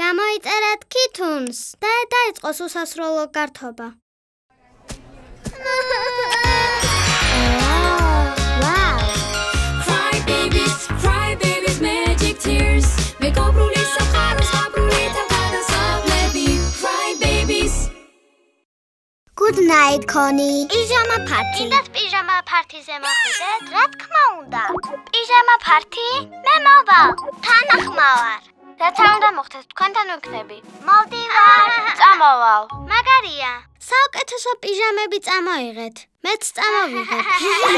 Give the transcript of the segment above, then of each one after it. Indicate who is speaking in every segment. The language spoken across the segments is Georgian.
Speaker 1: გამოიწერეთ ქითუნს და დაიწყოს უსასრულო გართობა. Good night, Connie. პიჟამა ფართი.
Speaker 2: კიდევ პიჟამა ფართიზე მოხვიდეთ? რა თქმა უნდა. პიჟამა ფართი? მე მოვალ. თანახმავარ.
Speaker 3: რაც არ უნდა მოხდეს, თქვენთან ვიქნები.
Speaker 2: მოვდივარ.
Speaker 3: წამოვალ.
Speaker 2: მაგარია.
Speaker 1: საუკეთესო პიჟამები წამოიღეთ. მეც წამოვიღებ.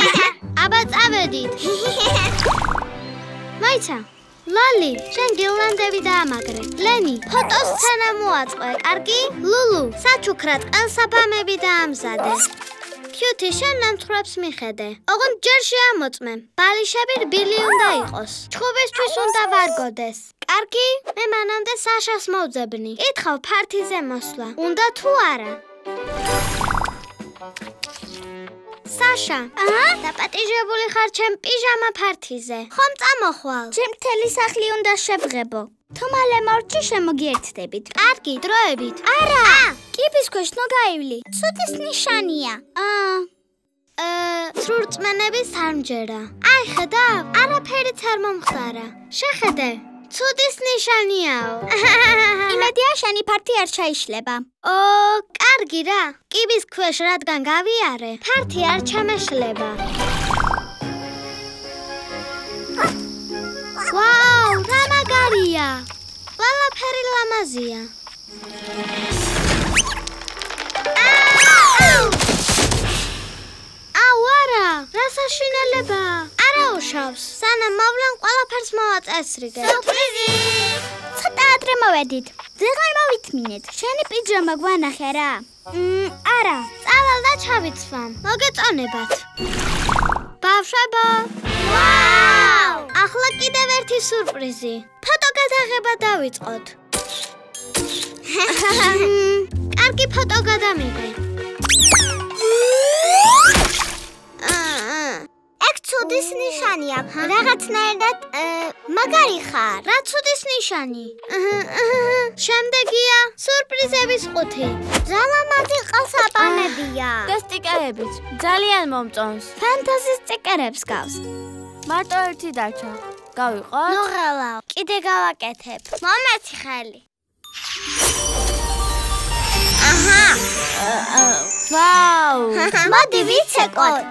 Speaker 1: აბა წავედით. მაიცა, ლალი, შენ გილანდები დაამაგრე. ლენი, ფოტოს სცენა მოაწყე. კარგი? ლულუ, საჩუქრად ყელსაფამები დაამზადე. კიუთი, შენ ნამცხრებს მიხედე. ოღონდ ჯერ შეამოწმე. ბალიშები რბილი უნდა იყოს. ჩხუბისთვის უნდა ვარგოდეს. კარგი? მე მანამდე საშას მოვძებნი. კითხავ ფართიზე მოსვლა. უნდა თუ არა? საშა.
Speaker 2: აა?
Speaker 1: დაპატიჟებული ხარ ჩემ პიჟამა ფართიზე. ხომ წამოხვალ?
Speaker 2: ჩემ მთელი სახლი უნდა შევღებო. თუ მალე მორჩი შემოგიერთდებით.
Speaker 1: კარგი, დროებით.
Speaker 2: არა! კიბის ქვეშ ნო გაივლი. ცუდის ნიშანია.
Speaker 1: აა აა სრურწმენების სამჯერა. აი ხედავ, არაფერიც არ მომხდარა. შეხედე. ცუდის ნიშანიაო.
Speaker 2: იმედია შენი ფართი არ ჩაიშლება.
Speaker 1: ო, კარგი რა. კიბის ქვეშ რადგან გავიარე, ფართი არ ჩამეშლება. ვაუ, რა მაგარია. ყველაფერი ლამაზია. აუ, რა საშინელება? არა უშავს. სანამ მოვლენ ყველაფერს მოვაწესრიგე.
Speaker 2: სურპრიზი! ცოტა ადრე მოვედით. ძღარ მოვითმინეთ. შენი პიჯამა გვანახე რა. მ, არა.
Speaker 1: წავალ და ჩავიცვამ. მოგეწონებათ. ბავშვებო!
Speaker 2: ვაუ!
Speaker 1: ახლა კიდევ ერთი სურპრიზი. ფოტო გადაღება დავიწყოთ. კარგი ფოტო გადამიღე.
Speaker 2: ეგ ცუდის ნიშანია. რაღაცნაირად მაგარი ხარ.
Speaker 1: რა ცუდის ნიშანი? შემდეგია სურპრიზების ყუთი.
Speaker 2: რა ლამაზი ყალსაპანებია.
Speaker 3: და სტიკერებით. ძალიან მომწონს.
Speaker 2: ფანტაზის წიკერებს გავს.
Speaker 3: მარტო ერთი დარჩა. გავიყოთ?
Speaker 2: ნუღალავ. კიდე გავაკეთებ. მომეცი ხელი. აჰა.
Speaker 3: ვაუ!
Speaker 2: მოდი ვიცეკოთ.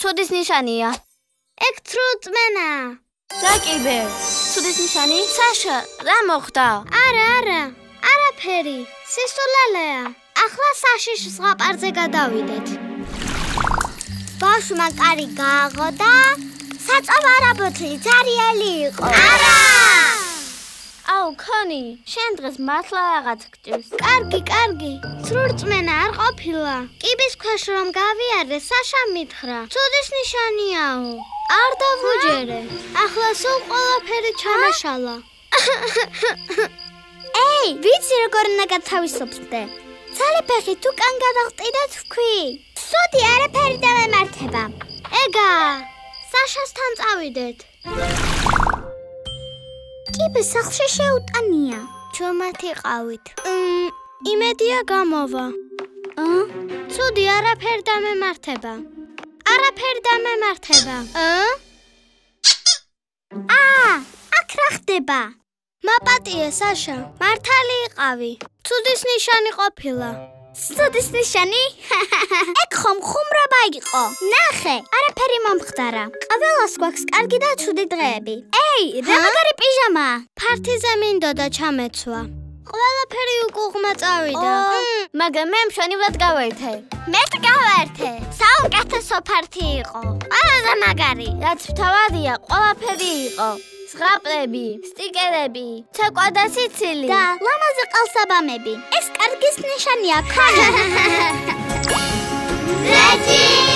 Speaker 3: ცუდის ნიშანია.
Speaker 1: ეგ თრუწმენა.
Speaker 3: რა კიდე? ცუდის ნიშანი? საშა, რა მოხდა?
Speaker 1: არა, არა. არაფერი. სისულელეა. ახლა საშიშ ზღაპარზე გადავიდეთ.
Speaker 2: ბავშვმა კარი გააღო და საწავარაბოთი ძარიელი იყო.
Speaker 1: არა!
Speaker 3: აუ, ქონი, შენ დღეს მართლა რაღაც გჭირს.
Speaker 1: კარგი, კარგი. თრუწმენა არ ყოფილა. კიბის ქვეშ რომ გავიარე, საშა მითხრა. ცუდის ნიშანიაო. არ დავუჯერე. ახლა სულ ყველაფერი ჩამაშალა.
Speaker 2: ეი, ვიცი როგორ უნდა გათავისუფლდე. ცალი ფეხი თუ კან გადახტი და თქვი. სუდი არაფერი დამემართება.
Speaker 1: ეგა, საშასთან წავიდეთ.
Speaker 2: კიბე სახლში შეუტანია.
Speaker 1: ჩუმათი ყავით. მ, იმედია გამოვა.
Speaker 2: აა?
Speaker 1: ცუდი არაფერ დამემართება. არაფერ დამემართება. აა?
Speaker 2: აა, აქ რა ხდება?
Speaker 1: მაპატიე საშა, მართალი იყავი. ცუდის ნიშანი ყოფილა.
Speaker 2: სუდის ნიშანი? ეგ ხომ ხუმრობა იყო. ნახე, არაფერი მომხდარა. ყველას გვაქვს კარგი და ცუდი დღეები. ეი, რა მაგარი პიჟამა?
Speaker 1: ფართიზე მინდოდა ჩამეცვა. ყველაფერი უკუღმა წავიდა.
Speaker 3: მაგრამ მე მშვენივრად გავერთე.
Speaker 2: მეც გავერთე. საუკეთესო ფართი იყო. ყველაზე მაგარი.
Speaker 3: რაც თავადია, ყველაფერი იყო. ზღაპრები, სტიკერები, ცეკვა და სიცილი.
Speaker 2: და ლამაზი ყალსაბამები. ეს კარგის ნიშანია, ქონი.
Speaker 1: Ready,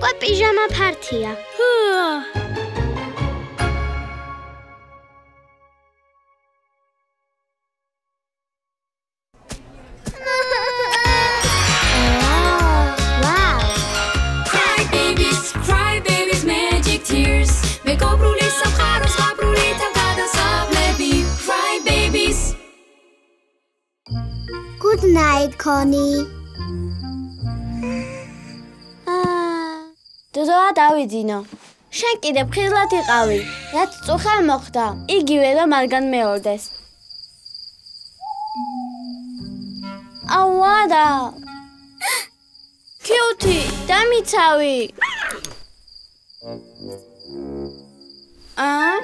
Speaker 1: უკვე პიჟამა ფართია. ვაუ!
Speaker 2: Good night, Connie.
Speaker 3: დოდოა დავიძინო. შენ კიდე ფრთხილად იყავი. რაც წუხარ მოხდა, იგივე რომ მარგან მეორდეს. აუადა. კიუტი, დამიცავი. აა?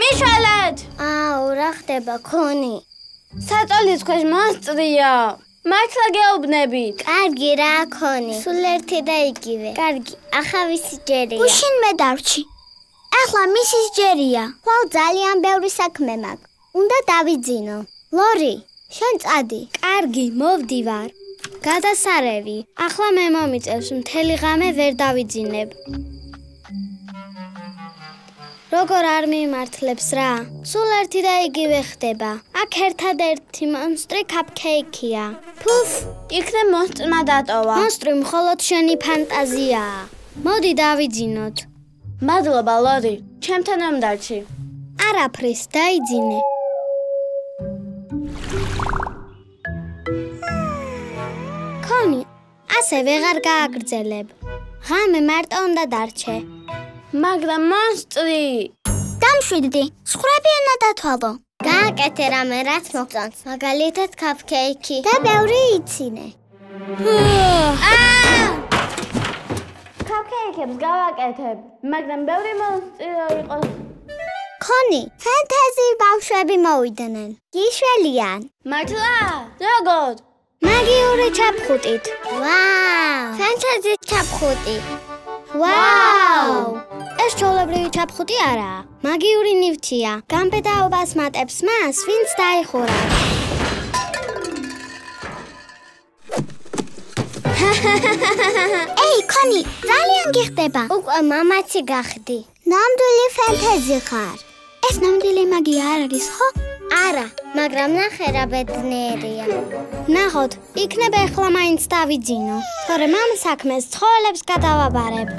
Speaker 3: მიშალეთ!
Speaker 2: აუ, რა ხდება, Connie?
Speaker 3: საწოლის ქვეშ მონსტრია. მართლა გეუბნებით.
Speaker 2: კარგი რა, Connie. სულ ერთი და იგივე. კარგი, ახავისი ჯერია. უშინ მე დარჩი. ახლა მისის ჯერია. ხვალ ძალიან ბევრი საქმე მაქვს. უნდა დავიძინო. ლორი, შენ წადი.
Speaker 1: კარგი, მოვდივარ. გადასარევი. ახლა მე მომიწევს მთელი ღამე ვერ დავიძინებ. როგორ არ მიმართლებს რა? სულ ერთი და იგივე ხდება. აქ ერთადერთი მონსტრი კაპკეიქია.
Speaker 3: ფუფ, იქნე მონსტრმა დატოვა.
Speaker 1: მონსტრი მხოლოდ შენი ფანტაზიაა. მოდი დავიძინოთ.
Speaker 3: მადლობა, ლორი. ჩემთან რომ დარჩი.
Speaker 1: არაფრის, დაიძინე. კონი, ასე ვეღარ გააგრძელებ. ღამე მარტო უნდა დარჩე.
Speaker 3: მაგრამ მონსტრი
Speaker 2: დამშვიდდი. ხრები უნდა დათვალო. გააკეთე რამე რაც მოგწონს. მაგალითად კაფკეიქი და ბევრი იცინე.
Speaker 3: კაფეიქებს გავაკეთებ, მაგრამ ბევრი მონსტრი რო იყოს.
Speaker 2: კონი, ფანტაზი ბავშვები მოვიდნენ. გიშველიან.
Speaker 3: მართლა? როგორ?
Speaker 1: მაგიური ჩაფხუტით.
Speaker 2: ვაუ! ფანტაზი ჩაფხუტი.
Speaker 1: ვაუ! ეს ჩოლებრივი ჩაფხუტი არაა. მაგიური ნივთია. გამბედაობას მატებს მას, ვინც დაიხურა.
Speaker 2: ეი, კონი, ძალიან გიხდება. უკვე მამაცი გახდი. ნამდვილი ფანტაზი ხარ.
Speaker 1: ეს ნამდვილი მაგია არ არის, ხო?
Speaker 2: არა, მაგრამ ნახე რა ბედნიერია.
Speaker 1: ნახოთ, იქნება ახლა მაინც დავიძინო. თორე მამ საქმეს ცხოველებს გადავაბარებ.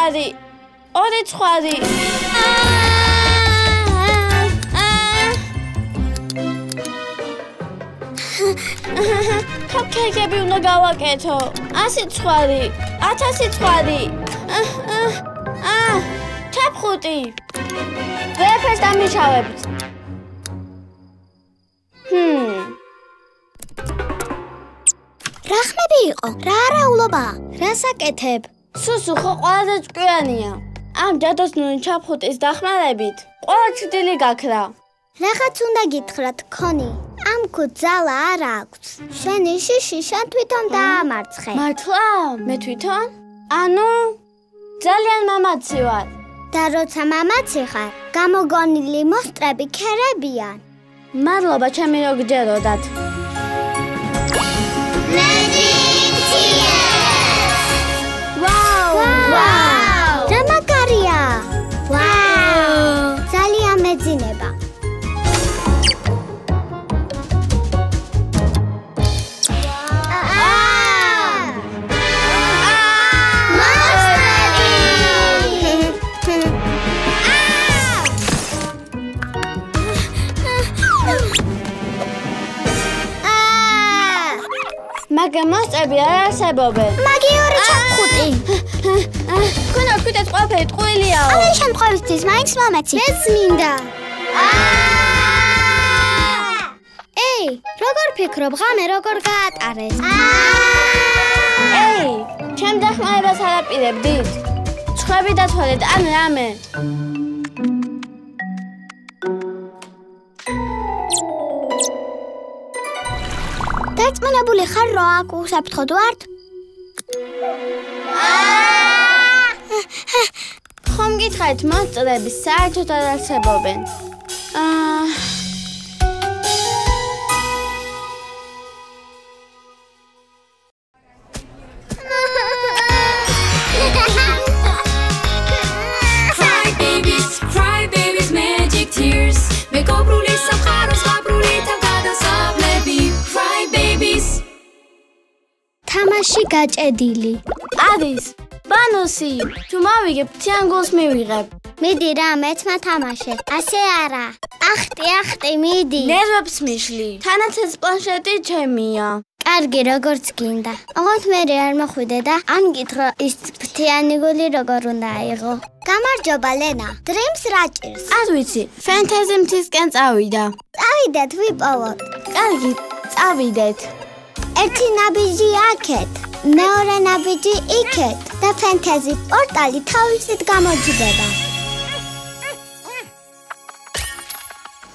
Speaker 3: ცხვარი. ორი ცხვარი. კაფეიქები უნდა გავაკეთო. 100 ცხვარი, 1000 ცხვარი. აა, ჩაფხუტი. ვერაფერს დამიშავებთ. ჰმ.
Speaker 2: რა ხმები იყო? რა არაულობა?
Speaker 1: რას აკეთებ?
Speaker 3: სუსუ ხო ყველაზე ჭკვიანია. ამ ჯადოსნური ჩაფხუტის დახმარებით ყველა ჩრდილი გაქრა.
Speaker 2: რაღაც უნდა გითხრათ, კონი. ამ კუძალა არ აქვს. შენი შიში შენ თვითონ დაამარცხე.
Speaker 3: მართლა? მე თვითონ? ანუ ძალიან მამაცი ვარ.
Speaker 2: და როცა მამაცი ხარ, გამოგონილი მოსტრები ქერებიან.
Speaker 3: მადლობა ჩემი რო გჯეროდათ. მოსტრები არ არსებობენ.
Speaker 2: მაგიური ჩაფხუტი.
Speaker 3: ქუნა კიდე ყველაფერი ტყუილია.
Speaker 2: ამის შემთხვევისთვის მაინც მამაცი.
Speaker 1: ეს მინდა. ეი, როგორ ფიქრობ, ღამე როგორ გაატარეს?
Speaker 3: ეი, ჩემ დახმარებას არაპირებდით? ცხები დათვალეთ ან რამე.
Speaker 2: დარწმუნებული ხარ რა აქ უსაფრთხოდ ვართ?
Speaker 3: ხომ გითხარით მონსტრები საერთოდ არ არსებობენ? აა
Speaker 2: გაჭედილი.
Speaker 3: არის ბანოსი, თუ მავიგებ თიანგულს მივიღებ.
Speaker 2: მიდი რა, მეც მათამაშე. ასე არა. ახტი, ახტი, მიდი.
Speaker 3: ნერვებს მიშლი. თანაც ეს პლანშეტი ჩემია.
Speaker 2: კარგი, როგორც გინდა. ოღონდ მე არ მოხვიდე და ან გითხრა ის ფთიანი გული როგორ უნდა აიღო. გამარჯობა, ლენა. დრიმს რა ჭირს?
Speaker 3: არ ვიცი, ფანტაზი მთისკენ წავიდა.
Speaker 2: წავიდეთ, ვიპოვოთ.
Speaker 3: კარგი, წავიდეთ.
Speaker 2: ერთი ნაბიჯი აქეთ, მეორე ნაბიჯი იქეთ და ფანტაზი პორტალი თავისით გამოჯდება.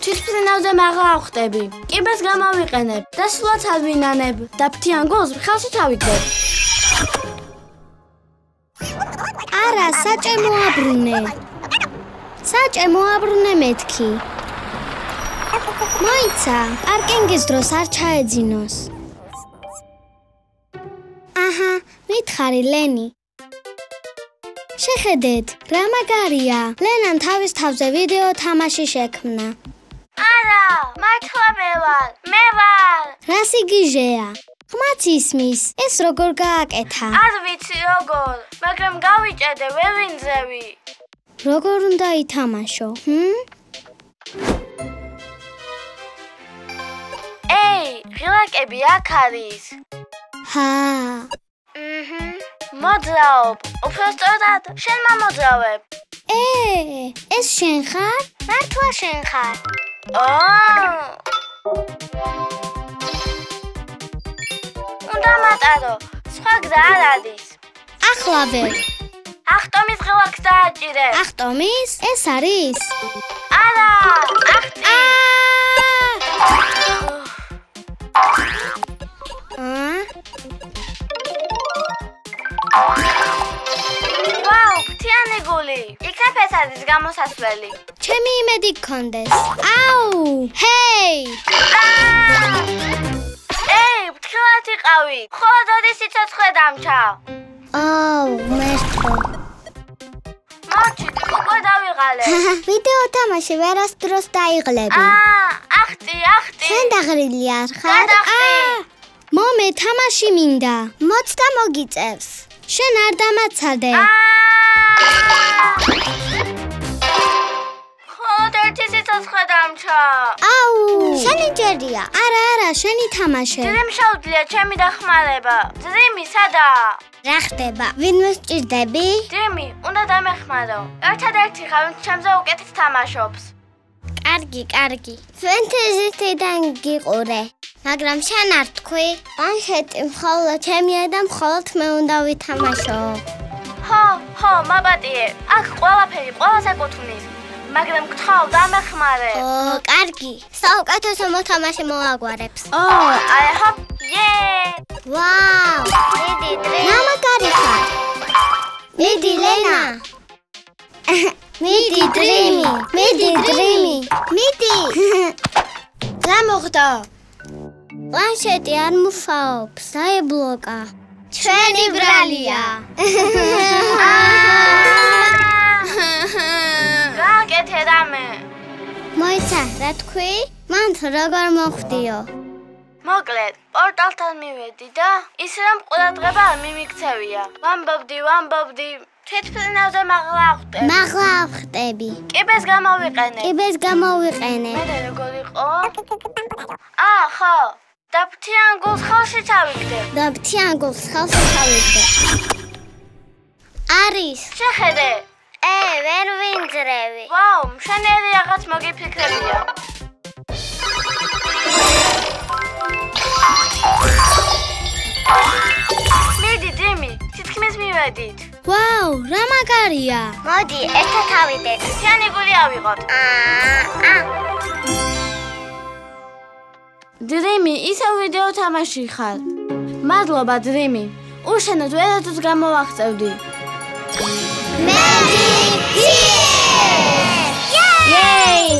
Speaker 3: თვითფრინავზე მაღლა ავხტები. კიბეს გამოვიყენებ და სულაც ავინანებ და ფთიან გულს ხელში თავიგდებ.
Speaker 2: არა, საჭე მოაბრუნე. საჭე მოაბრუნე მეთქი. მოიცა, პარკინგის დროს არ ჩაეძინოს. აჰა, მითხარი ლენი. შეხედეთ, რა მაგარია. ლენამ თავის თავზე ვიდეო თამაში შექმნა.
Speaker 3: არა, მართლა მე ვარ. მე ვარ.
Speaker 2: რა სიგიჟეა? ხმაც ისმის. ეს როგორ გააკეთა?
Speaker 3: არ ვიცი როგორ, მაგრამ გავიჭედე, ვერ ვინძევი.
Speaker 2: როგორ უნდა ითამაშო? ჰმ?
Speaker 3: ეი, ღილაკები აქ არის.
Speaker 2: ჰა.
Speaker 3: აჰა. მოძრაობ. უბრალოდ შენ მომძრავებ.
Speaker 2: ე, ეს შენ ხარ? მართლა შენ ხარ?
Speaker 3: აა. უნდა მატარო. სხვა გზა არ არის.
Speaker 2: ახლავე.
Speaker 3: ახტომის ღილაკს დააჭირე.
Speaker 2: ახტომის? ეს არის?
Speaker 3: არის გამოსასვლელი.
Speaker 2: ჩემი იმედი გქონდეს. აუ! ჰეი!
Speaker 3: ეი, ფთქილად იყავი. ხოლოდ ოდი სიცოცხლე დამჩა.
Speaker 2: აუ, მერტო.
Speaker 3: მოჩი, უკვე დავიღალე.
Speaker 2: ვიდეო თამაში ვერასდროს დაიღლები.
Speaker 3: აა, ახტი, ახტი.
Speaker 2: შენ დაღრილი არ ხარ?
Speaker 3: გადახტი.
Speaker 2: მომე თამაში მინდა. მოცდა მოგიწევს. შენ არ დამაცადე.
Speaker 3: ხოლოდ ერთი სიცოცხლე დამჩა.
Speaker 2: აუ! შენი ჯერია. არა, არა, შენი თამაშე.
Speaker 3: ძრიმ შეუძლია ჩემი დახმარება. ძრიმი სადაა?
Speaker 2: რა ხდება? ვინმე სჭირდები?
Speaker 3: ძრიმი, უნდა დამეხმარო. ერთადერთი ხარ, ვინც ჩემზე უკეთეს თამაშობს.
Speaker 2: კარგი, კარგი. ფენტეზიტიდან გიყურე. მაგრამ შენ არ თქვი? პანშეტი მხოლოდ ჩემია და მხოლოდ მე უნდა ვითამაშო.
Speaker 3: ხო, ხო, მაპატიე. აქ ყველაფერი ყველას ეკუთვნის. მაგრამ გთხოვ დამეხმარე.
Speaker 2: ო, კარგი. საუკეთესო მოთამაშე მოაგვარებს.
Speaker 3: ო, აი ჰოპ, 예!
Speaker 2: ვაუ! მიდი, დრე. მამაკარი ხარ. მიდი, ლენა. მიდი, დრიმი. მიდი, დრიმი. მიდი.
Speaker 3: რა მოხდა?
Speaker 2: პლანშეტი არ მუშაობს. დაებლოკა. ჩვენი ბრალია.
Speaker 3: რა კეთე რამე?
Speaker 2: მოიცა, რა თქვი? მან როგორ მოხდიო?
Speaker 3: მოკლედ, პორტალთან მივედი და ის რომ ყურადღება არ მიმიქცევია. ვამბობდი, ვამბობდი, თვითფრინავზე მაღლა ახვდე.
Speaker 2: მაღლა ავხტები.
Speaker 3: კიბეს გამოვიყენე.
Speaker 2: კიბეს გამოვიყენე.
Speaker 3: მე როგორ იყო? აა, ხო. და ფთიან გულს ხელში ჩავიგდე.
Speaker 2: და ფთიანგულს ხელში თავიდე. არის.
Speaker 3: შეხედე.
Speaker 2: ე, ვერ ვინძრევი.
Speaker 3: ვაუ, მშენიერი რაღაც მოგიფიქრებია. მიდი, ძიმი, თითქმის მივედით.
Speaker 2: ვაუ, რა მაგარია.
Speaker 3: მოდი, ერთად ავიდეთ. ფთიანი გული ავიღოთ.
Speaker 2: აა,
Speaker 3: დრიმი, ისე ვიდეო თამაში ხარ. მადლობა, დრიმი. უშენოდ ვერათუს გამოვახწევდი.
Speaker 2: Magic
Speaker 3: იეი!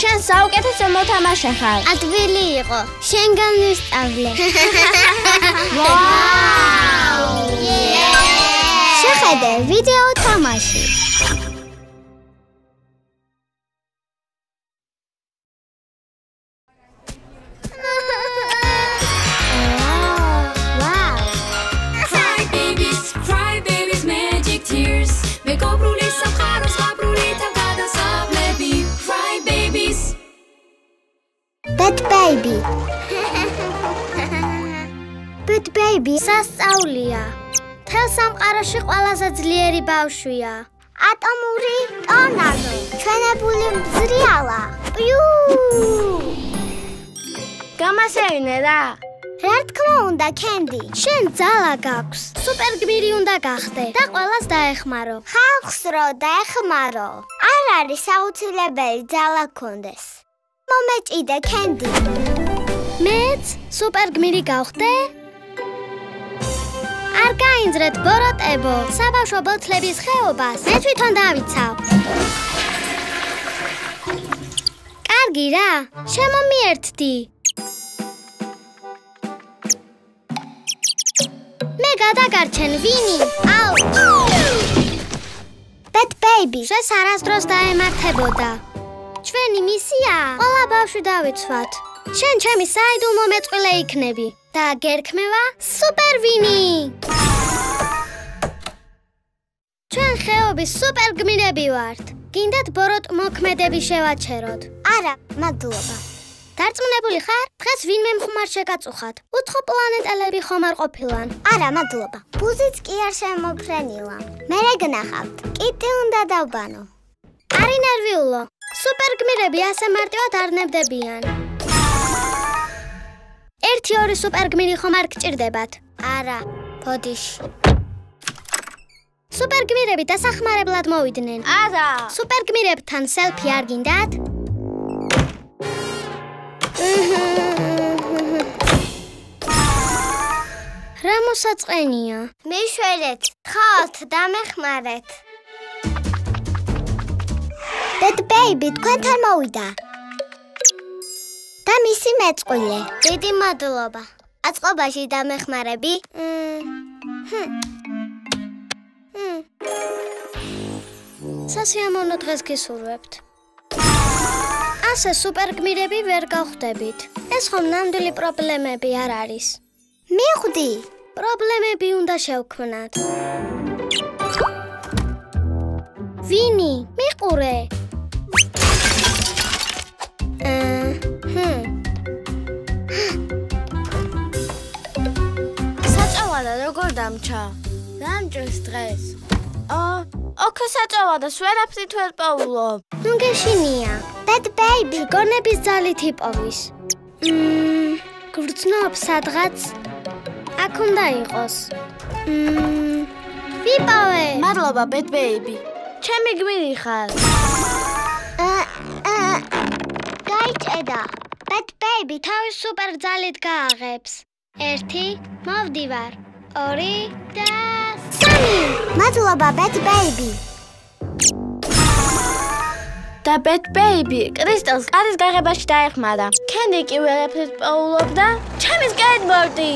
Speaker 3: შენ საუკეთესო მოთამაშე ხარ.
Speaker 2: ადვილი იყო. შენგან ვისწავლე.
Speaker 3: ვაუ!
Speaker 2: შეხედე ვიდეო თამაში. Bad baby სასწაულია.
Speaker 1: თელ სამყაროში ყველაზე ძლიერი ბავშვია.
Speaker 2: ატომური ტორნადო. ჩვენებული მზრიალა. პიუ!
Speaker 3: გამასეინე რა.
Speaker 2: რა თქმა უნდა, კენდი.
Speaker 1: შენ ძალა გაქვს. სუპერგმირი უნდა გახდე და ყველას დაეხმარო.
Speaker 2: ხალხს რო დაეხმარო. არ არის აუცილებელი ძალა კონდეს. მომეჭიდე კენდი.
Speaker 1: მეც სუპერგმირი გავხდე? არ გაინძრეთ ბოროტებო, საბავშვო ბოთლების ხეობას. მე თვითონ დავიცავ. კარგი რა, შემომიერთდი. მე გადაგარჩენ ვინი? აუ!
Speaker 2: Bad baby.
Speaker 1: შეს არასდროს დაემართებოდა. ჩვენი მისია ყველა ბავშვი დავიცვათ. შენ ჩემი საიდუმლო მეწყვილე იქნები და გერქმევა სუპერვინი. ჩვენ ხეობის სუპერგმირები ვართ. გინდათ ბოროტ მოქმედები შევაჩეროთ.
Speaker 2: არა, მადლობა.
Speaker 1: დარწმუნებული ხარ? დღეს ვინმე მხმარ შეგაწუხათ. უცხო პლანეტელები ხომ არ ყოფილან?
Speaker 2: არა, მადლობა. ბუზიც კი არ შემოფრენილა. მე რეგნახავთ. კიტი უნდა დავბანო.
Speaker 1: არი ნერვიულო. სუპერგმირები ასე მარტივად არ ნებდებიან. ერთი ორი სუპერგმირი ხომ არ გჭირდებათ?
Speaker 2: არა, ბოდიში.
Speaker 1: სუპერგმირები დასახმარებლად მოვიდნენ.
Speaker 3: არა.
Speaker 1: სუპერგმირებთან სელფი არ გინდათ? რა მოსაწყენია?
Speaker 2: მიშვერეთ, ხალთ დამეხმარეთ. Bad baby, თქვენთან მოვიდა. და მისი მეწყვილე. დიდი მადლობა. აწყობაში დამეხმარები?
Speaker 1: სასიამოვნო დღეს გისურვებთ. ასე სუპერგმირები ვერ გავხდებით. ეს ხომ ნამდვილი პრობლემები არ არის.
Speaker 2: მიხვდი.
Speaker 1: პრობლემები უნდა შევქმნათ. ვინი? მიყურე. აა, ჰმ.
Speaker 3: საწავადა როგორ დამჩა? რამჭირს დღეს? ო, ოქო საწავადა სვერაფრით ვერ პოულობ.
Speaker 1: ნუ გეშინია.
Speaker 2: Bad baby,
Speaker 1: გონების ძალით იპოვის. მმ, გრძნობ სადღაც. აქ უნდა იყოს. მმ, ვიპოვე.
Speaker 3: მადლობა, bad baby. ჩემი გმირი ხარ.
Speaker 2: გაიჭედა.
Speaker 1: Bad baby თავის სუპერ ძალით გააღებს. 1 მოვდივარ. 2 და 3.
Speaker 2: მადლობა, Bad baby.
Speaker 3: და bad baby კრისტალს კარის გაღებაში დაეხმარა. კენდი კი ვერაფრით პოულობდა. ჩემი skateboardi.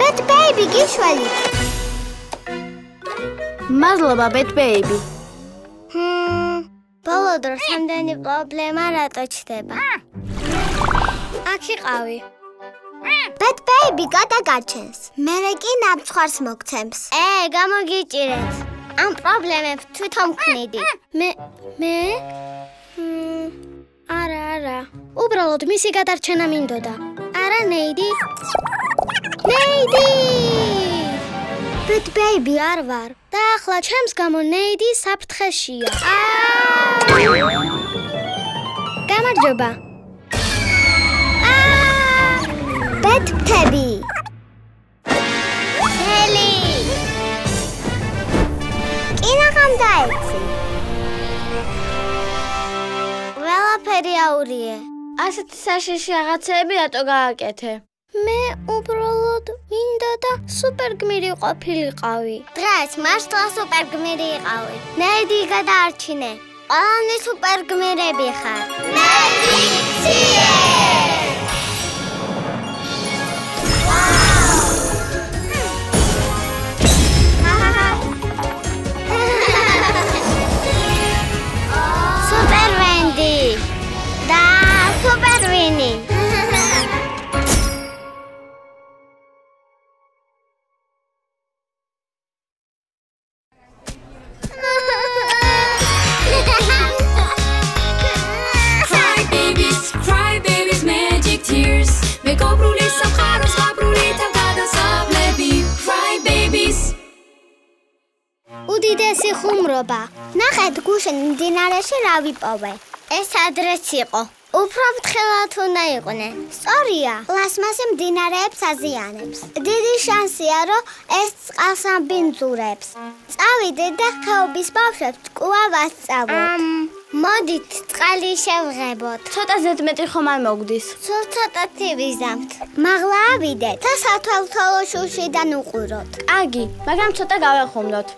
Speaker 2: Bad baby, გიშველი.
Speaker 3: მადლობა, bad baby.
Speaker 2: ჰმ, ბოლო დროს ამდენი პრობლემა რატო ჩდება?
Speaker 1: აქ იყავი.
Speaker 2: Bad baby გადაგარჩენს. მე კი ნამცხარს მოგცემს. ე, გამოგიჭირეთ. ამ პრობლემებს თვითონ ვქნიდი.
Speaker 1: მე მე არა არა უბრალოდ მისი გადარჩენა მინდოდა არა ნეიდი ნეიდი
Speaker 2: Bad baby,
Speaker 1: არ ვარ და ახლა ჩემს გამო ნეიდი საფრთხეშია გამარჯობა
Speaker 2: Bad baby. ჰელი. კინაღამ დაეცი. ველაფერი აურიე.
Speaker 3: ასეთი საშიში რაღაცეები რატო გააკეთე?
Speaker 1: მე უბრალოდ და სუპერ გმირი ყოფილიყავი.
Speaker 2: დღეს მართლა სუპერ გმირი იყავი. ნედი გადაარჩინე. ყველანი სუპერ გმირები ხარ. ნედი ციე! ხუმრობა. ნახეთ გუშინ მდინარეში რა ვიპოვე. ეს ადრეც იყო. უფრო ფრთხილად უნდა იყვნენ. სწორია, პლასმასი მდინარეებს აზიანებს. დიდი შანსია, რომ ეს წყალს ამბინძურებს. წავიდეთ და ხეობის ბავშვებს კუა ვასწავლოთ. მოდით, წყალი შევღებოთ.
Speaker 3: ცოტა ზედმეტი ხომ არ მოგდის.
Speaker 2: სულ ცოტათი ვიზამთ. მაღლა ავიდეთ და სათვალთვალო შუშიდან უყუროთ.
Speaker 3: კარგი, მაგრამ ცოტა გავეხუმდოთ.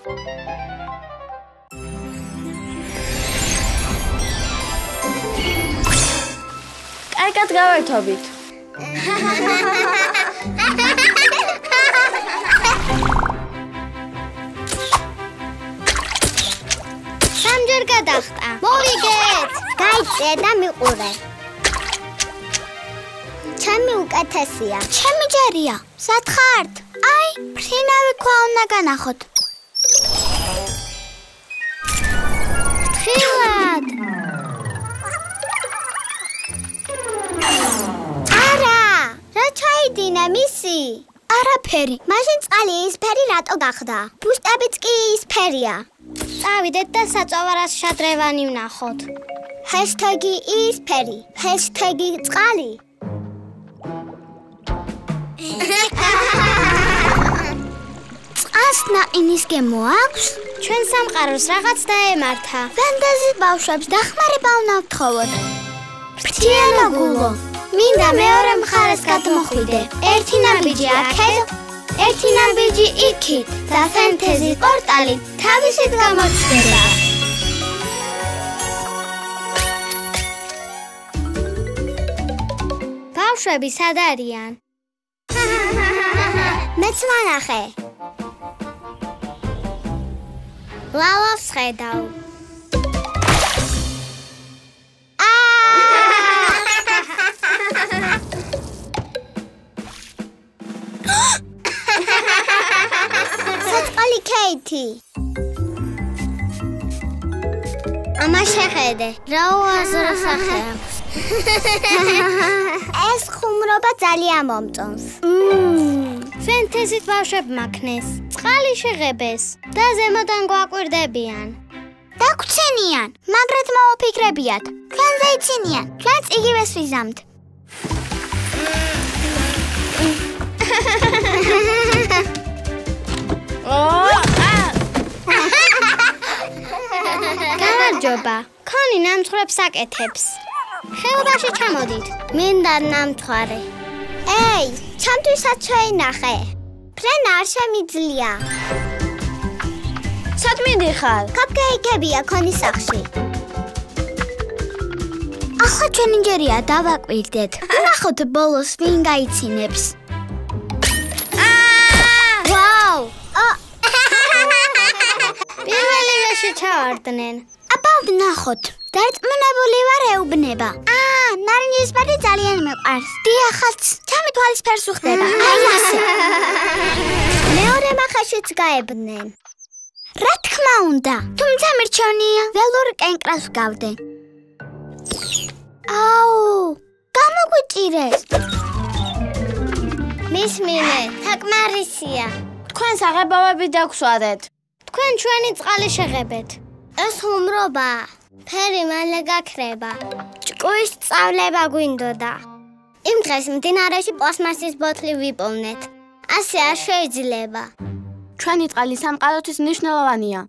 Speaker 3: კარგად გავერთობით.
Speaker 2: სამჯერ გადახტა. მოვიგეთ. გაიწე და მიყურე. ჩემი უკეთესია.
Speaker 1: ჩემი ჯერია. სათხართ? აი, ფრინავი ქვა უნდა განახოთ.
Speaker 2: ხილად. რა ჩაიდინე მისი?
Speaker 1: არაფერი.
Speaker 2: მაშინ წყალი ისფერი რატო გახდა? ბუშტებიც კი ისფერია.
Speaker 1: წავიდეთ და საწოვარას შადრევანი ვნახოთ.
Speaker 2: ისფერი, ჰეშტეგი წყალი.
Speaker 1: წყალს ნაყინის გემო აქვს?
Speaker 2: ჩვენ სამყაროს რაღაც დაემართა.
Speaker 1: ფანტაზის ბავშვებს დახმარება უნდა ვთხოვოთ. ფრთიანო გულო, მინდა მეორე მხარეს გადმოხვიდე. ერთი ნაბიჯი აქეთ, ერთი ნაბიჯი იქით და ფანტაზის პორტალი თავისით გამოჩნდება.
Speaker 2: ბავშვები სად არიან? მეც მანახე. ლალავს ხედავ. საწყალი კეითი. ამა შეხედე, რა უაზრო სახე აქვს. ეს ხუმრობა ძალიან მომწონს. მმ,
Speaker 1: ფანტაზის ბავშვებმა ქნეს. წყალი შეღებეს და ზემოდან გვაკვირდებიან.
Speaker 2: დაგვრცენიან, მაგრად მოუფიქრებიათ. თქვენ ზეიცინიან, თქვენც იგივეს ვიზამთ.
Speaker 1: გამარჯობა. ქონი ნამცხრებს აკეთებს. ხეობაში ჩამოდით.
Speaker 2: მინდა ნამთვარე. ეი, ჩემთვისაც შეინახე. ფრენ არ შემიძლია.
Speaker 3: სად მიდიხარ?
Speaker 2: კაპკეიკებია ქონის სახში.
Speaker 1: ახლა ჩვენი ჯერია დავაკვირდეთ. ნახოთ ბოლოს ვინ გაიცინებს. პირველივეში ჩავარდნენ.
Speaker 2: აბა ვნახოთ. დარწმუნებული ვარ ეუბნება. აა, ნარინჯისფერი ძალიან მიყვარს. დიახაც, ჩემი თვალის ფერს უხდება. აი ასე. მეორე მახაშიც გაებდნენ.
Speaker 1: რა თქმა უნდა, თუმცა მირჩევნია ველურ კენკრას გავდე.
Speaker 2: აუ, გამოგვიჭირეს. მის მინე, საკმარისია.
Speaker 3: თქვენ საღებავები დაგსვადეთ.
Speaker 1: თქვენ ჩვენი წყალი შეღებეთ.
Speaker 2: ეს უმრობა. ფერი მალე გაქრება. ჭკუის სწავლება გვინდოდა. იმ დღეს მდინარეში პლასმასის ბოთლი ვიპოვნეთ. ასე არ შეიძლება.
Speaker 3: ჩვენი წყალი სამყაროთვის მნიშვნელოვანია.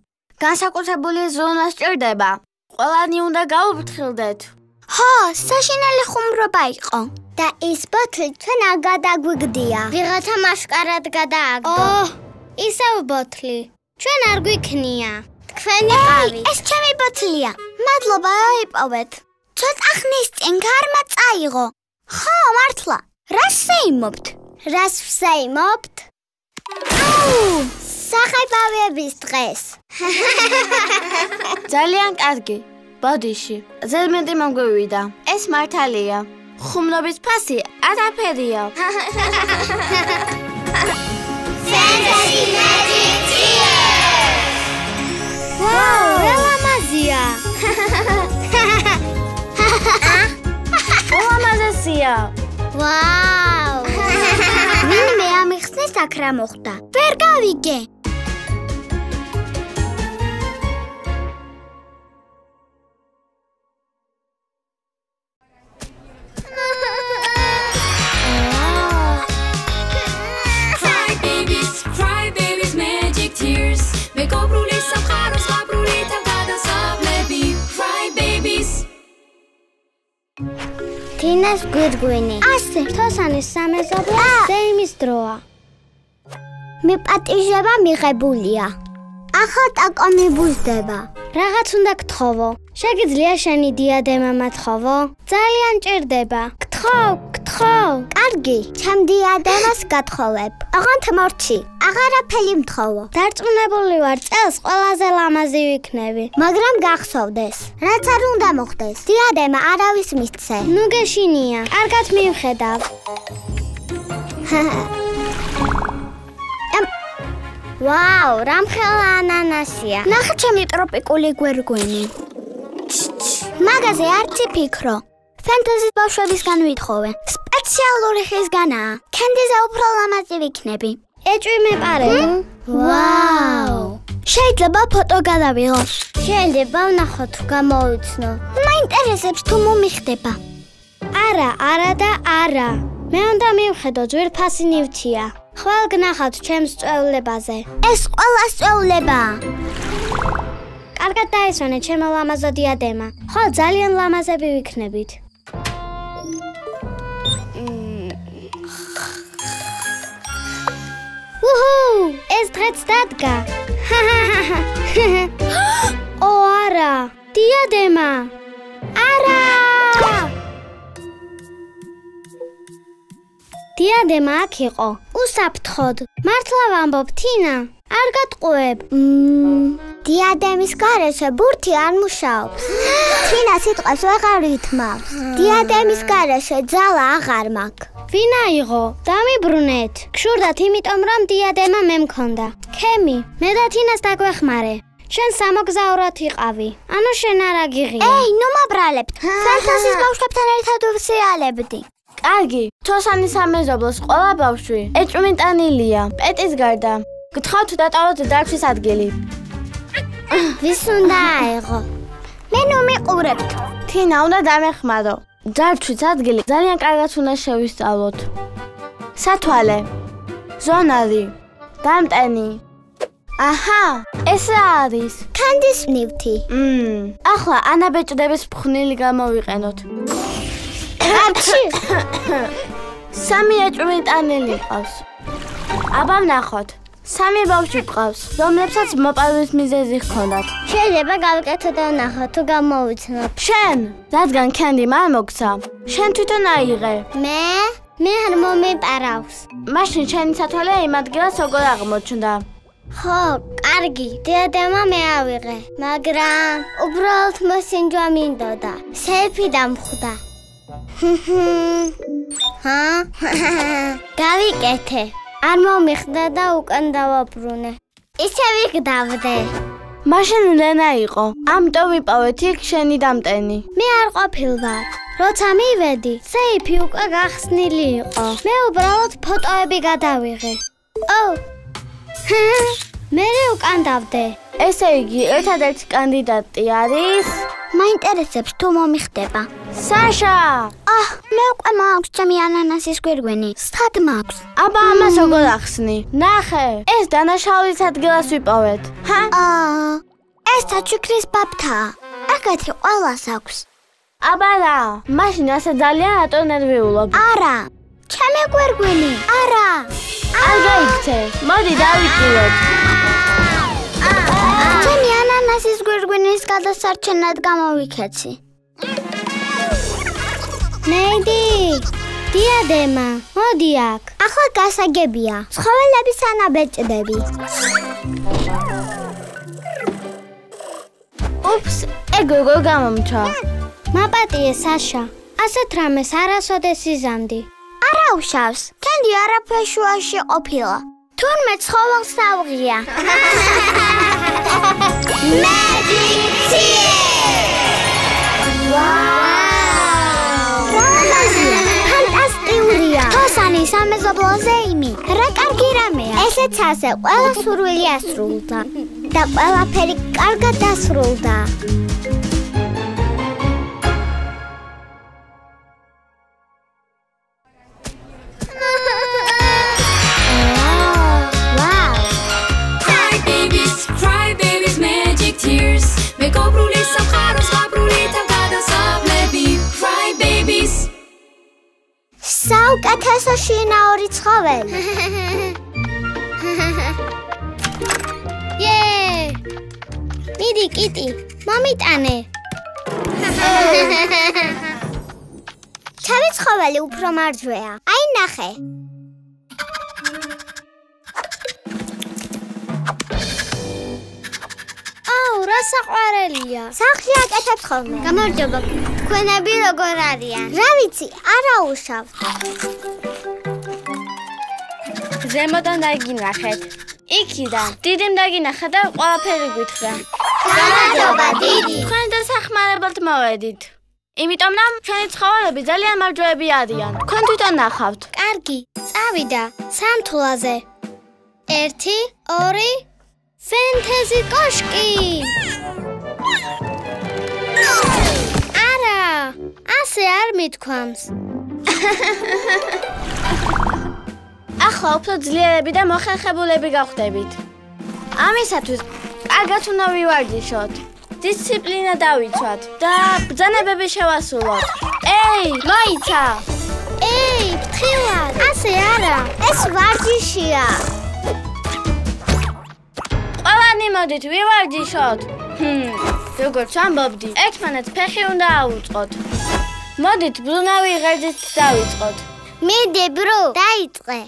Speaker 3: განსაკუთრებული ზონა სჭირდება. ყველანი უნდა გაუფრთხილდეთ.
Speaker 2: ხო, საშინელი ხუმრობა იყო. და ის ბოთლი ჩვენ არ გადაგვიგდია.
Speaker 1: ვიღაცა მასკარად გადააგდო. ოჰ, ისევ ბოთლი. ჩვენ არ გვიქნია. თქვენი ყავი.
Speaker 2: ეს ჩემი ბოთლია. მადლობა, აიპოვეთ. ცოტა ხნის წინ გარმა წაიღო. ხო, მართლა. რას შეიმობთ? რას შეიმობთ? აუ, სახაიბავების დღეს.
Speaker 3: ძალიან კარგი. ბოდიში. ზედმეტი მომგვივიდა. ეს მართალია. ხუმრობის ფასი არაფერია.
Speaker 2: Fantasy Magic Tears!
Speaker 1: ვაუ, რა ლამაზია.
Speaker 3: ულამაზესია.
Speaker 2: ვაუ! ვინმე ამიხსნეს აქ რა მოხდა? ვერ გავიგე.
Speaker 1: თინას გვირგვინი. ასე, თოსანის სამეზობლო ზეიმის დროა.
Speaker 2: მიპატიჟება მიღებულია. ახალ ტაკო მიბუზდება.
Speaker 1: რაღაც უნდა გთხოვო. შეგიძლია შენი დიადემა მათხოვო? ძალიან ჭირდება. გთხოვ, გთხოვ.
Speaker 2: კარგი, ჩემ დიადემას გათხოვებ. ოღონდ მორჩი, აღარაფერი მთხოვო.
Speaker 1: დარწმუნებული ვარ, წელს ყველაზე ლამაზი ვიქნები.
Speaker 2: მაგრამ გახსოვდეს, რაც არ უნდა მოხდეს. დიადემა არავის მისცე.
Speaker 1: ნუ გეშინია. კარგად მივხედავ.
Speaker 2: ვაუ, რამხელა ანანასია. ნახე ჩემი ტროპიკული გვერგვინი. მაგაზე არცი ფიქრო. ფენტეზის ბავშვებისგან ვითხოვე. სპეციალური ხისგანაა. კენდიზე უფრო ლამაზი ვიქნები.
Speaker 1: ეჭვი მეპარე.
Speaker 2: ვაუ! შეიძლება ფოტო გადავიღო. შეიძლება ვნახო თუ გამოუცნო. მაინტერესებს თუ მომიხდება.
Speaker 1: არა, არა და არა. მე უნდა მივხედო ძვირფასი ნივთია. ხვალ გნახავთ ჩემს წვევლებაზე.
Speaker 2: ეს ყველა სწავლებაა.
Speaker 1: კარგად დაესვენე ჩემო ლამაზო დიადემა. ხვალ ძალიან ლამაზები ვიქნებით. უჰუ! ეს დღეც დადგა. ო არა! დიადემა! არა! დიადემა აქ იყო. უსაფრთხოდ. მართლა ვამბობ, თინა. არ გატყუებ.
Speaker 2: დიადემის გარეშე ბურთი არ მუშაობს. თინა სიტყვას ვეღარ ვითმავს. დიადემის გარეშე ძალა აღარ მაქვს.
Speaker 1: ვინ აიღო? დამიბრუნეთ. გშურდათ იმიტომ რომ დიადემა მე მქონდა. ქემი, მე და თინას დაგვეხმარე. შენ სამოგზაუროდ იყავი. ანუ შენ არ აგიღია.
Speaker 2: ეი, ნუ მაბრალებთ. ფანტაზიის ბავშვებთან ერთად ვსიალებდი.
Speaker 3: კარგი, თოსანის სამეზობლოს ყველა ბავშვი ეჭვმიტანილია. პეტის გარდა. გთხოვთ დატოვოთ დარჩის ადგილი.
Speaker 2: ვის უნდა აიღო? მე ნუ მიყურებთ.
Speaker 3: თინა უნდა დამეხმარო. დარჩის ადგილი ძალიან კარგად უნდა შევისწავლოთ. სათვალე. ზონარი. დამტენი. აჰა, ეს არის?
Speaker 2: კანდის ნივთი.
Speaker 3: მმ, ახლა ანაბეჭდების ფხნილი გამოვიყენოთ.
Speaker 2: არჩი.
Speaker 3: სამი ეჭვმიტანილი ყავს. აბა ნახოთ. სამი ბავშვი ყავს, რომლებსაც მოპარვის მიზეზი ჰქონდათ.
Speaker 2: შეიძლება გავიკეთო და ვნახო თუ გამოვიცნობ.
Speaker 3: შენ, რადგან კენდი არ მოგცა, შენ თვითონ აიღე.
Speaker 2: მე? მე არ მომეპარავს.
Speaker 3: მაშინ შენი სათვალე იმ ადგილას როგორ აღმოჩნდა?
Speaker 2: ხო, კარგი. დიადემა მე ავიღე, მაგრამ უბრალოდ მოსინჯვა მინდოდა. სელფი დამხვდა. ჰა? გავიკეთე. არ მომიხდა და უკან დავაბრუნე. ისე ვიგდავდე.
Speaker 3: მაშინ ლენა იყო. ამიტომ ვიპოვეთ იქ შენი დამტენი.
Speaker 1: მე არ ყოფილვარ. როცა მივედი, სეიფი უკვე გახსნილი იყო. მე უბრალოდ ფოტოები გადავიღე. ო! მე უკან დავდე.
Speaker 3: ესე იგი, ერთადერთი კანდიდატი არის
Speaker 2: მაინტერესებს თუ მომიხდება.
Speaker 3: საშა.
Speaker 2: აჰ, მე უკვე მაქვს ჩემი ანანასის გვირგვინი. სად მაქვს?
Speaker 3: აბა ამას როგორ ახსნი? ნახე, ეს დანაშაულის ადგილას ვიპოვეთ. ჰა?
Speaker 2: აა, ეს საჩუქრის ბაბთაა. აგათი ყველას აქვს.
Speaker 3: აბა რა, მაშინ ასე ძალიან რატო ნერვიულობ?
Speaker 2: არა. ჩემი გვერგვინი. არა.
Speaker 3: არ გაიქცე. მოდი დავიჭიროთ.
Speaker 2: ჩემი ანანასის გვერგვინის გადასარჩენად გამოვიქეცი. ნეიდი. დიადემა, მოდი აქ. ახლა გასაგებია. ცხოველების ანაბეჭდები.
Speaker 3: უფს, ეგ როგორ გამომჩა?
Speaker 2: მაპატიე საშა. ასეთ რამეს არასოდეს იზამდი. არა უშავს. კენდი არაფეშუაში ყოფილა. თურმე ცხოველს დავღია. მედიცინე! ვაუ! ფანტასტიკურია. თოსანი სამეზობლოზე იმი. რა კარგი რამეა. ესეც ასე ყველა სურვილი ასრულდა. და ყველაფერი კარგად დასრულდა. საუკეთესო შინაური ცხოველი. ე! მიდი კიტი, მომიტანე. ჩემი ცხოველი უფრო მარჯვეა. აი ნახე. აუ, რა საყვარელია. სახში აკეთებ ხოლმე. გამარჯობა. თქვენები როგორ არიან? რა ვიცი, არა უშავ.
Speaker 3: ზემოდან დაგინახეთ. იქიდან დიდიმ დაგინახა და ყველაფერი გითხრა.
Speaker 2: გამარჯობა, დიდი.
Speaker 3: თქვენ და სახმარებად მოვედით. იმიტომ რომ ჩვენი ცხოველები ძალიან მარჯვეები არიან. თქვენ თვითონ ნახავთ.
Speaker 2: კარგი, წავიდა სამთულაზე. 1 2 ფენტეზი კოშკი. ასე არ მithქვამს.
Speaker 3: ახლა უფრო ძლიერები და მოხერხებულები გავხდებით. ამისათვის კარგად უნდა ვივარჯიშოთ. დისციპლინა დავიცვათ და ბრძანებები შევასრულოთ. ეი, მოიცა!
Speaker 2: ეი, ფრთხილად. ასე არა, ეს ვარჯიშია.
Speaker 3: ყველანი მოდით ვივარჯიშოთ. როგორც ამბობდი, ერთმანეთს ფეხი უნდა აუწყოთ. მოდით ბრუნავი ღერძით დავიწყოთ.
Speaker 2: მიდი, ბრო, დაიწყე.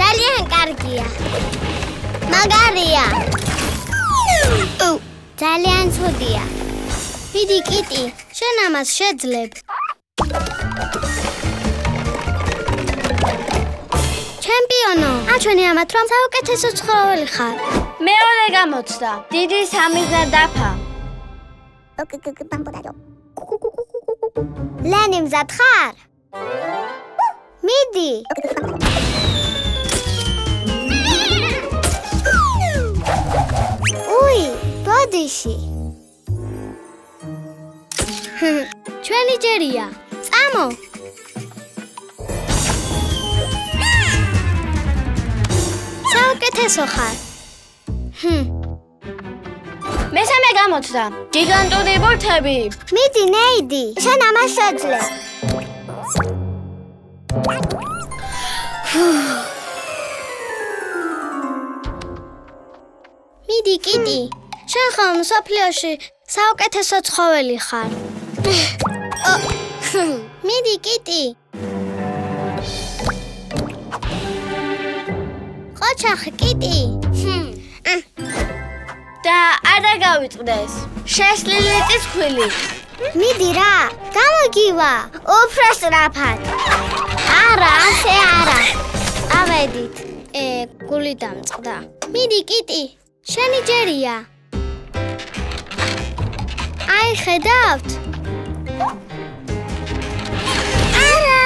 Speaker 2: ძალიან კარგია. მაგარია. უ, ძალიან ცუდია. მიდი, კიტი, შენ ამას შეძლებ. ჩემპიონო, აჩვენე ამათ რომ საუკეთესო ცხოველი ხარ.
Speaker 3: მეორე გამოცდა. დიდი სამიზნე დაფა.
Speaker 2: ლენი მზად ხარ? მიდი. უი, ბოდიში. ჩვენი ჯერია. წამო. საუკეთესო ხარ.
Speaker 3: მესამე გამოცდა. გიგანტური ბურთები.
Speaker 2: მიდი ნეიდი. შენ ამას შეძლებ. მიდი კიტი. შენ ხომ სოფლიოში საუკეთესო ცხოველი ხარ. მიდი კიტი. ყოჩახ კიტი. ჰმ.
Speaker 3: და არა გავიწყდეს. შესლილი წისქვილი.
Speaker 2: მიდი რა, გამოგივა. უფრო სწრაფად. არა, ასე არა. ავედით. ე, გული დამწყდა. მიდი კიტი, შენი ჯერია. აი, ხედავთ? არა!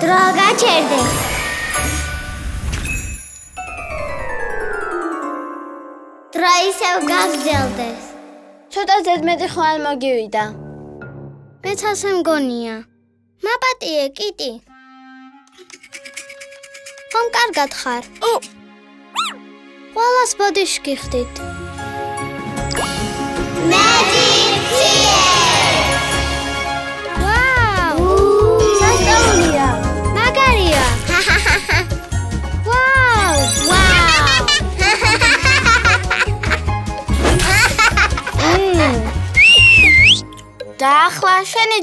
Speaker 2: დრო გაჩერდეს. დრო ისევ გაგრძელდეს.
Speaker 3: ცოტა ზედმეტი ხვალ მოგივიდა.
Speaker 2: მეც ასე მგონია. მაპატიე, კიტი. ხომ კარგად ხარ? ო. ყველას ბოდიში გიხდით.
Speaker 1: Magic
Speaker 2: და ახლა შენი